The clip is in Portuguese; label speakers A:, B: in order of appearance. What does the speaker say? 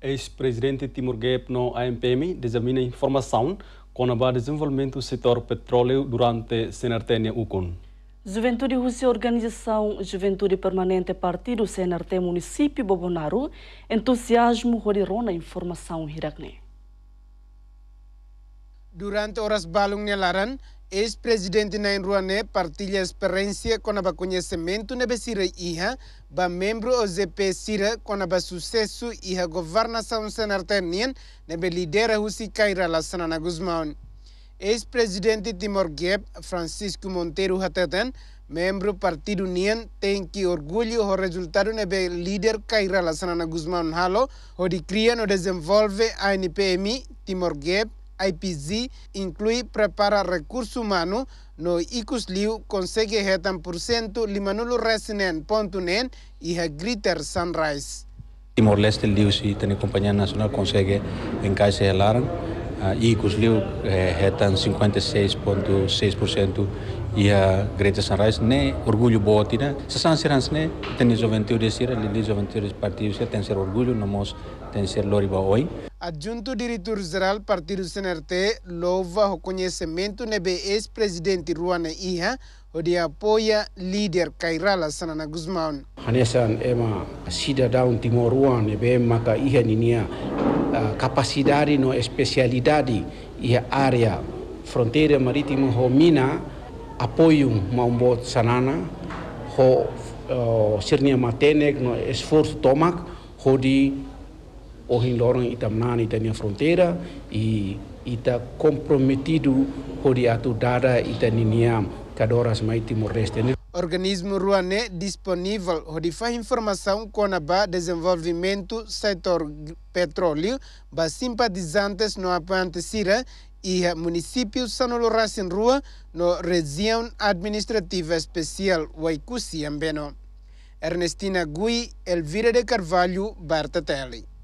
A: Ex-presidente Timur Gep no AMPM examina informação com o desenvolvimento do setor petróleo durante a Senartênia UCON.
B: Juventude Rússia Organização Juventude Permanente Partido CNRT Município Bobonaro entusiasmo rodirona informação hirakne.
C: Durante horas balung nelaran, Ex-presidente Nain Rouanet partilha experiência com o conhecimento na Besira Iha, ba membro OZP Sira com o sucesso e a governação senartenian na lidera Husi Kaira Lassana Guzmão. Ex-presidente Timor Gep, Francisco Monteiro Hatatan, membro Partido Nian, tem que orgulho o resultado na líder Kaira Lassana Guzmão Halo, onde cria no desenvolve a NPMI, Timor Gep, IPZ inclui prepara recurso humano no Icusliu consegue retam por cento limanulo resinen ponto nen e a Gritter Sunrise.
D: Timor-Leste liu si tem companhia nacional consegue em caixa Icusliu eh, retam 56.6% e a Greta Sunrise ne orgulho botina se san sirans ne tem juventude sira li juventude partido tem ser orgulho namos tem ser loriba oi
C: Adjunto diretor-geral Partido CNRT louva o conhecimento nebe ex-presidente Ruana Iha, onde apoia líder Kairala Sanana Guzmão.
E: Hanesan ema cidadão timoruan nebe maka iha ninia capacidade no especialidade e área fronteira marítima ho mina apoio maumbo sanana ho uh, sirnia matenek no esforço tomak ho di o hindorong ita menani ita nia fronteira e ita comprometido hodi atu dada ita niam Leste.
C: Organismo Ruane disponível faz informação com a desenvolvimento setor petróleo, ba simpatizantes no apoiante Sira e município Sanolo Racing Rua no região administrativa especial Waikusi Ambeno. Ernestina Gui, Elvira de Carvalho, Barta Tele.